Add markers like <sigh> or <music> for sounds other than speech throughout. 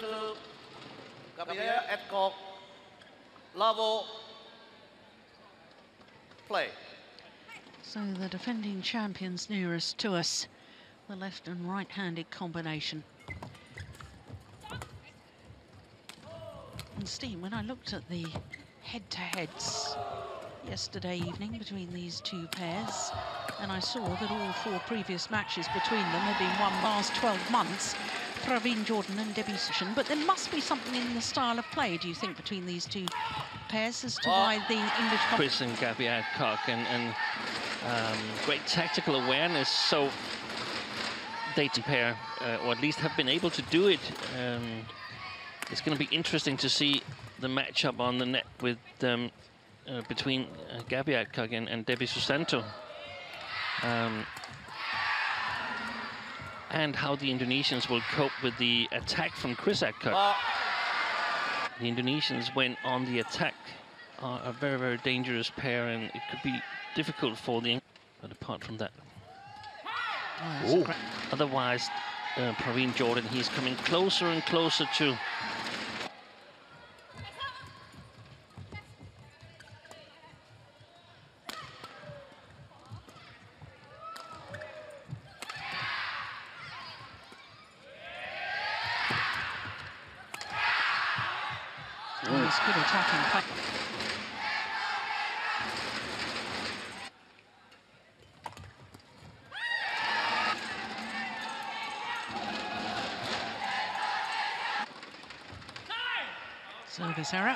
to Gabrielle Adcock. Level. Play. So the defending champions nearest to us, the left and right-handed combination. And Steve, when I looked at the head-to-heads yesterday evening between these two pairs, and I saw that all four previous matches between them had been won last 12 months, Praveen Jordan and Debby Sushan, but there must be something in the style of play, do you think, between these two pairs as to Oh. why the English... Chris and Gabby Adcock and, and um, great tactical awareness. So they pair, uh, or at least have been able to do it. Um, it's going to be interesting to see the matchup on the net with um, uh, between uh, Gabby Adcock and, and Debby Susanto. Um, and how the Indonesians will cope with the attack from Chris Adcock. Ball. The Indonesians went on the attack, are a very, very dangerous pair, and it could be difficult for the. But apart from that, Oh, that's Ooh. great. otherwise, uh, Praveen Jordan, he's coming closer and closer to. Error.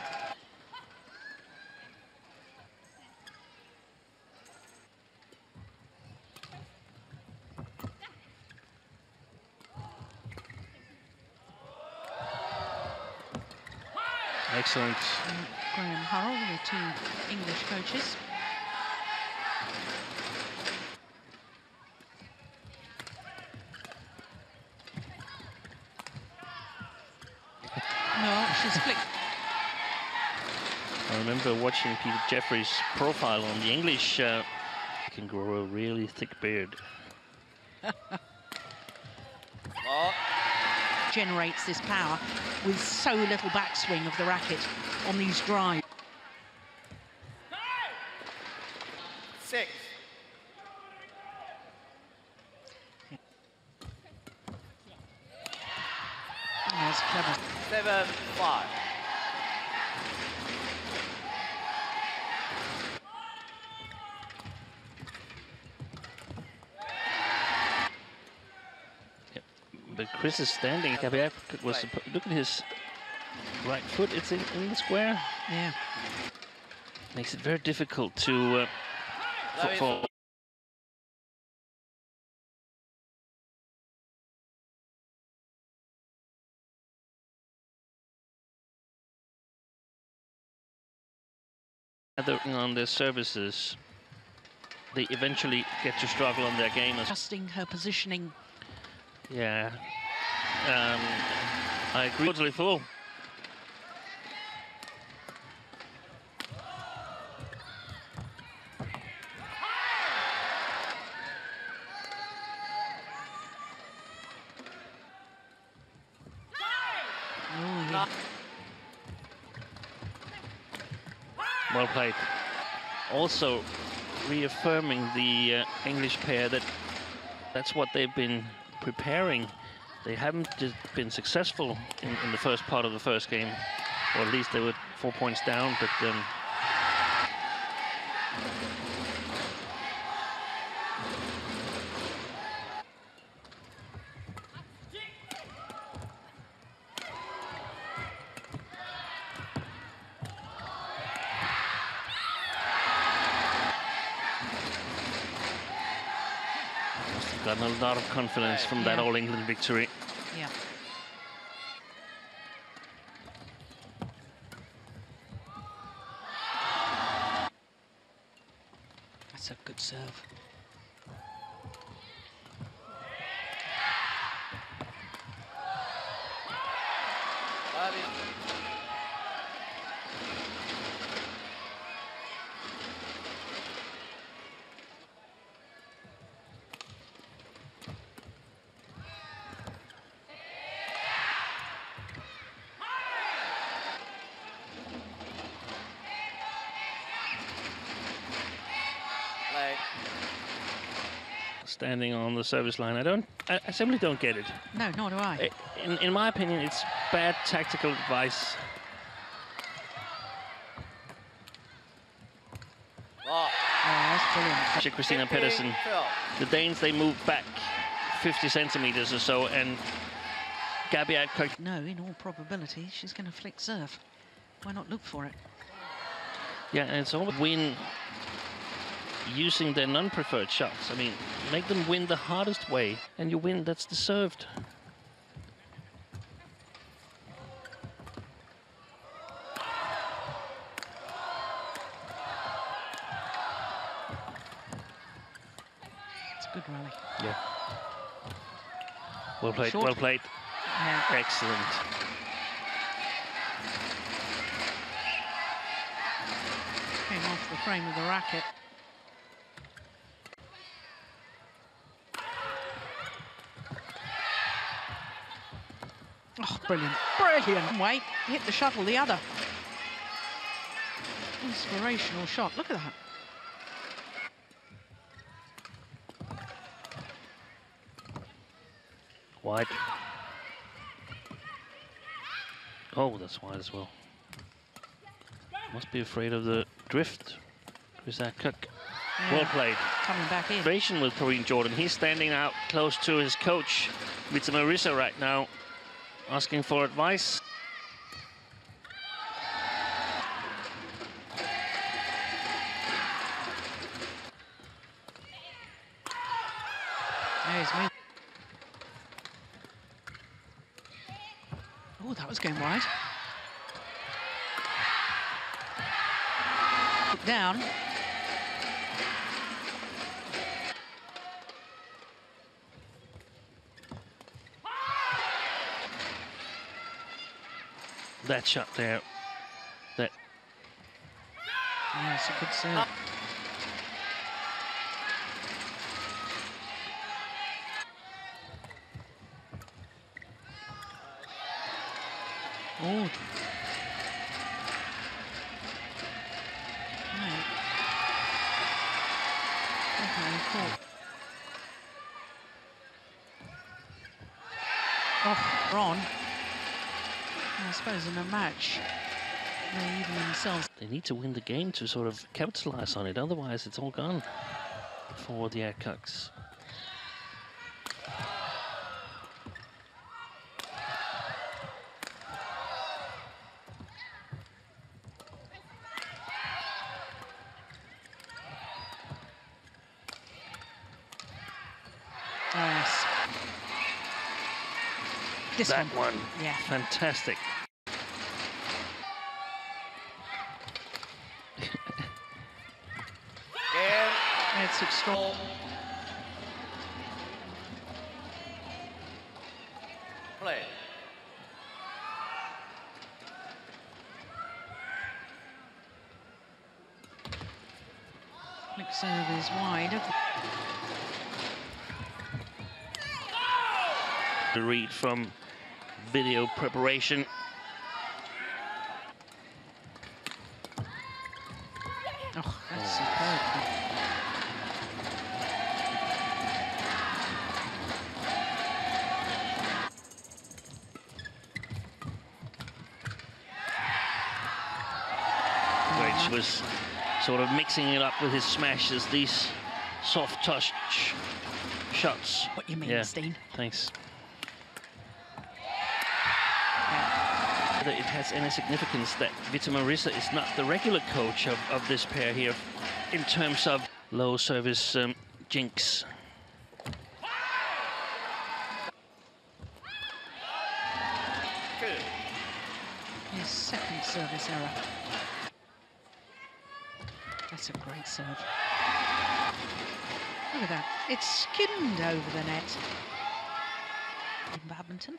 Excellent. And Graham Hurrell, the two English coaches. No, she's flicked. I remember watching Peter Jeffrey's profile on the English. Uh, can grow a really thick beard. <laughs> Ball. generates this power with so little backswing of the racket on these drives. Six. Oh, that's clever. Seven. Five. But Chris is standing. Gabby was Right. look at his right foot. It's in, in the square. Yeah. Makes it very difficult to uh, for, for on their services. They eventually get to struggle on their game. As, Adjusting her positioning. yeah, um, I agree totally full. Well played. Also reaffirming the uh, English pair that that's what they've been preparing. They haven't been successful in, in the first part of the first game, or at least they were four points down. But um, got a lot of confidence uh, from that Yeah. All England victory. Yeah. That's a good serve. That is Standing on the service line, I don't, I, I simply don't get it. No, nor do I. I- In, in my opinion, it's bad tactical advice. Ball. Oh, that's brilliant. To Christina Pedersen. The Danes, they move back 50 centimeters or so, and Gabby Adcock No, in all probability, she's going to flick serve. Why not look for it? Yeah, and it's all win using their non-preferred shots. I mean, make them win the hardest way, and you win that's deserved. It's a good rally. Yeah. Well played, Short. well played. Yeah. Excellent. Came off the frame of the racket. Brilliant. Brilliant. Wait, hit the shuttle the other. Inspirational shot. Look at that. Wide. Oh, that's wide as well. Must be afraid of the drift. Chris Adcock. Well Yeah, played. Coming back in. Frustration with Praveen Jordan. He's standing out close to his coach, Vita Marissa, right now, asking for advice. Oh, that was going wide. Down. That shot there. That Yeah, it's a good serve. Oh. Oh, Ron. I suppose in a match, they even themselves they need to win the game to sort of capitalize on it. Otherwise, it's all gone for the. Oh, yes. This that one. one, Yeah. fantastic. It's. Play. Flick serve is wide. The read from video preparation. Oh, was sort of mixing it up with his smashes, these soft touch shots. What you mean, Yeah. Steen? Thanks. Whether it has any significance that Vita Marissa is not the regular coach of, of this pair here in terms of low service um, jinx. Two. His second service error. That's a great serve. Look at that. It's skimmed over the net. In badminton.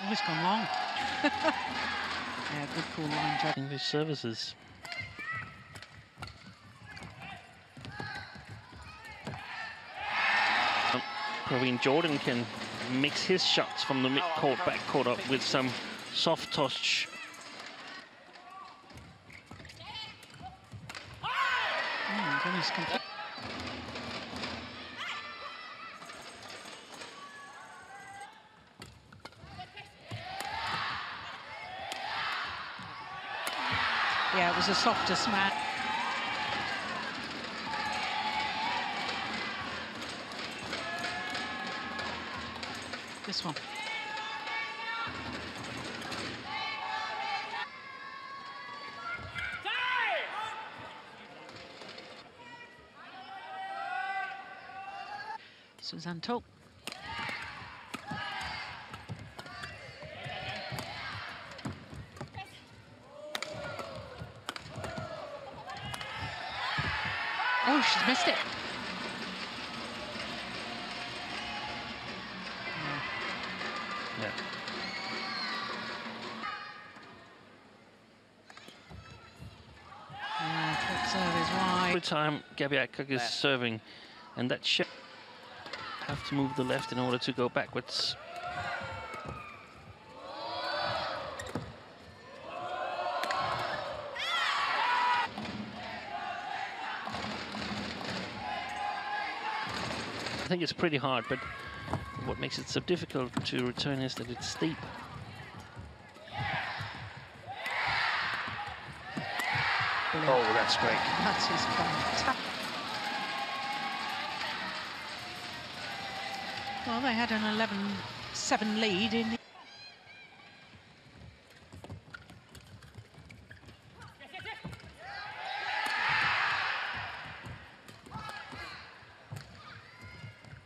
Oh, it's gone long. <laughs> yeah, good cool line. English services. Praveen Jordan can mix his shots from the mid-court, back-court up with some soft touch. Yeah, it was a softer smash. This one. Suzanne Tolk. Oh, she's missed it. Time Gabby Adcock is serving, and that ship have to move the left in order to go backwards. I think it's pretty hard, but what makes it so difficult to return is that it's steep. Oh, that's great. That is fantastic. Well, they had an 11-7 lead in the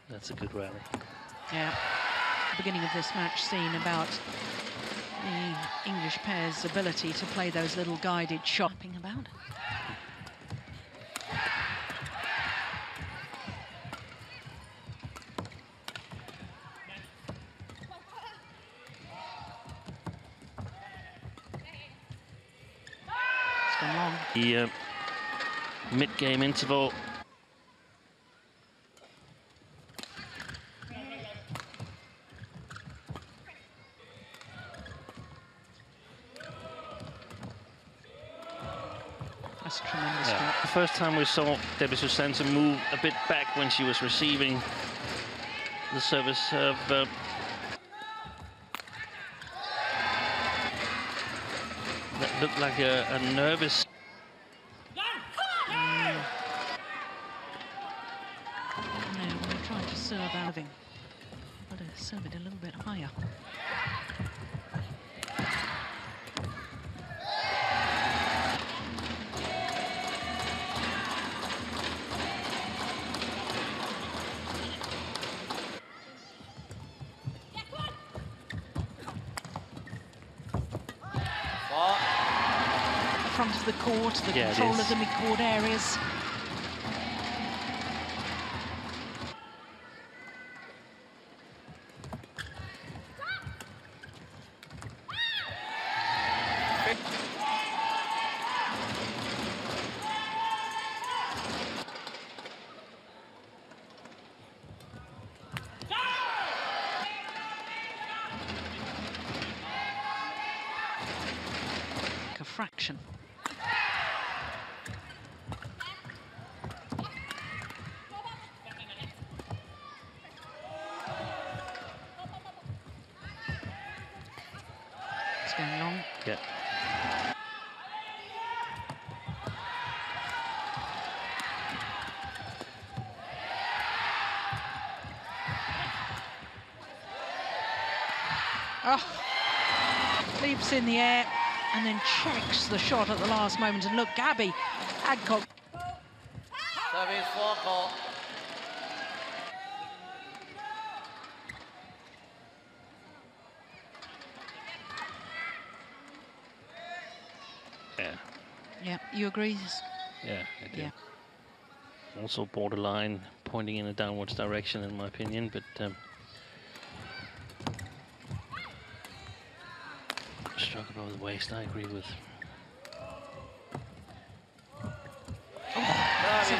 That's a good rally. Yeah. Beginning of this match scene about the English pair's ability to play those little guided shots. about. It's gone long. The uh, mid-game interval. That's a tremendous Yeah. shot. The first time we saw Debby Susanto move a bit back when she was receiving the service of uh, that looked like a, a nervous the Yeah, control of the mid-court areas. Like a fraction. It's going long. yeah. Oh, leaps in the air and then checks the shot at the last moment. And look, Gabby Adcock Service four call. Yeah, Yeah, you agree? yeah, I do. Yeah. Also borderline, pointing in a downwards direction, in my opinion, but um, go with waste. I agree with. Oh, that's a.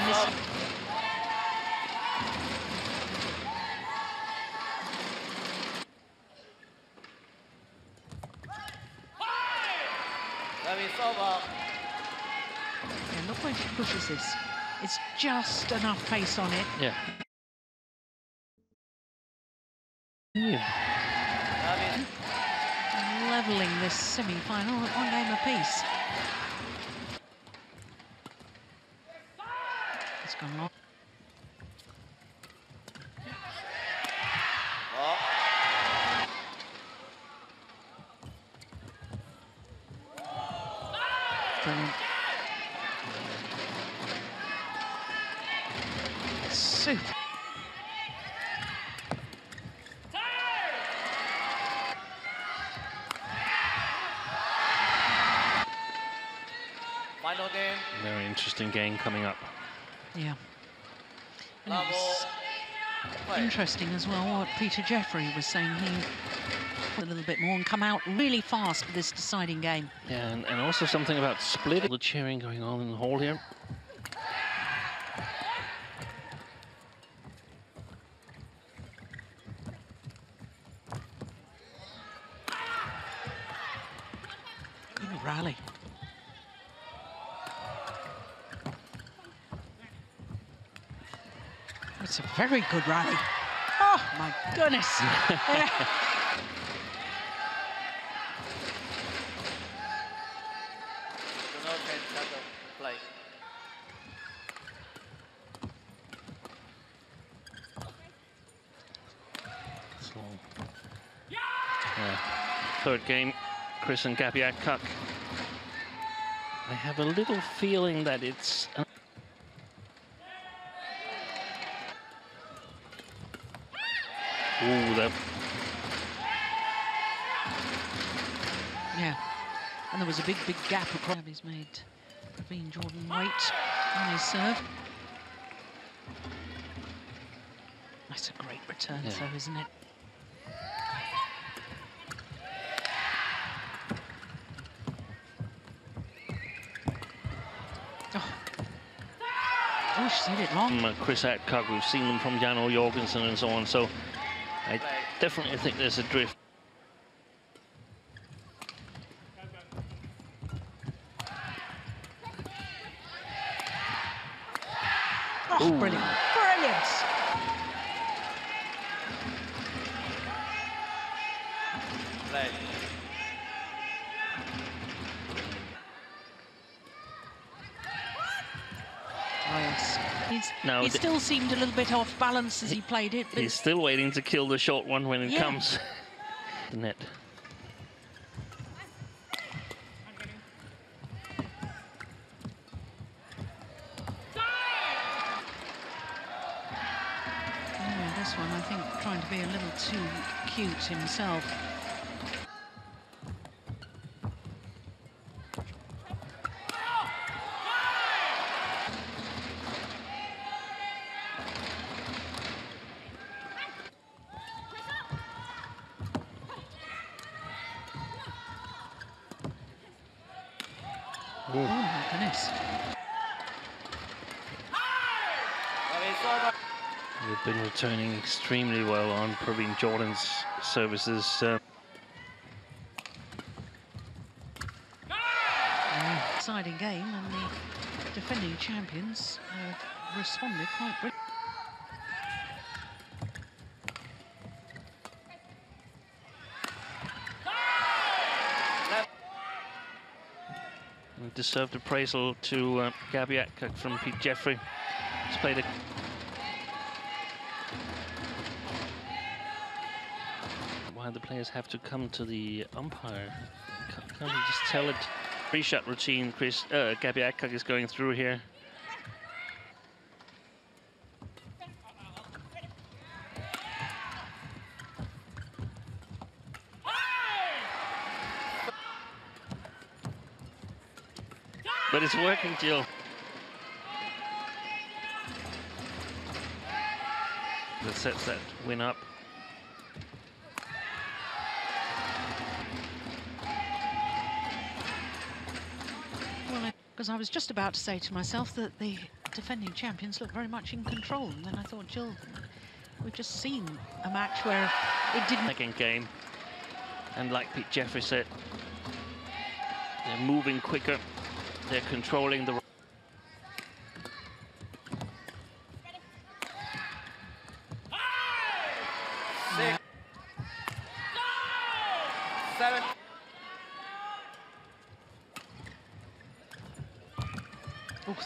Yeah, look where she pushes this. It's just enough pace on it. Yeah. This semi-final at one game apiece. It's gone long. Super. Very interesting game coming up. Yeah. And it was interesting as well what Peter Jeffrey was saying. He a little bit more and come out really fast for this deciding game. Yeah, and, and also something about splitting the cheering going on in the hall here. Good rally. It's a very good rally. Oh my goodness. Yeah. Do not change set of play. So, yeah. Third game, Chris and Gabby Adcock. I have a little feeling that it's. Ooh, that Yeah. And there was a big, big gap across he's made between Jordan White on his serve. That's a great return, Yeah. so isn't it? Oh. Oh, she hit it long. uh, Chris Adcock. We've seen them from Jan Jorgensen and so on. So. Definitely think there's a drift. Oh, Ooh. brilliant. Brilliant. Play. Oh, Now he still seemed a little bit off balance as he played it, but He's still waiting to kill the short one when it Yeah. comes. <laughs> the net. this one, I think, trying to be a little too cute himself. Oh, my goodness. Service over. We've been returning extremely well on Praveen Jordan's services. Uh, exciting game, and the defending champions have responded quite brilliantly. Deserved appraisal to uh, Gabby Adcock from Pete Jeffrey. He's played a the players have to come to the umpire. Can't, you just tell it? Pre-shot routine, Chris uh, Gabby is going through here. But it's working, Jill. That sets that win up. Well, because I was just about to say to myself that the defending champions look very much in control, and then I thought, Jill, we've just seen a match where it didn't. second game. And like Pete Jeffrey said, they're moving quicker, they're controlling the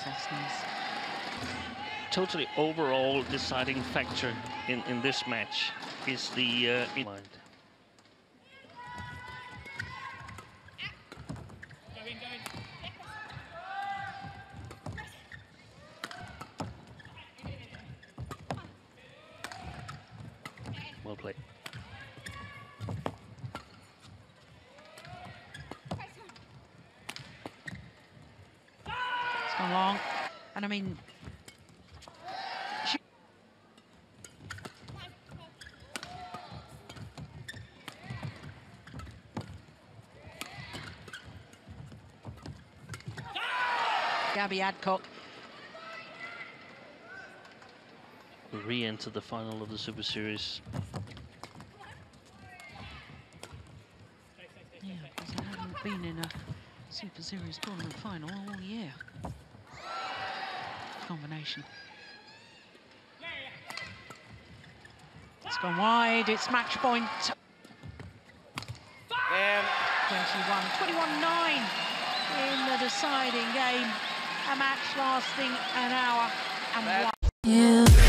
That's nice. Totally overall deciding factor in, in this match is the uh, in mind. Well played. It's gone long. And I mean, she- Gabby Adcock. Re-enter the final of the Super Series. Yeah, because I haven't been in a Super Series tournament final all year. Combination. It's gone wide, it's match point. Game. 21, 21-9 in the deciding game. A match lasting an hour and Back. one. Yeah.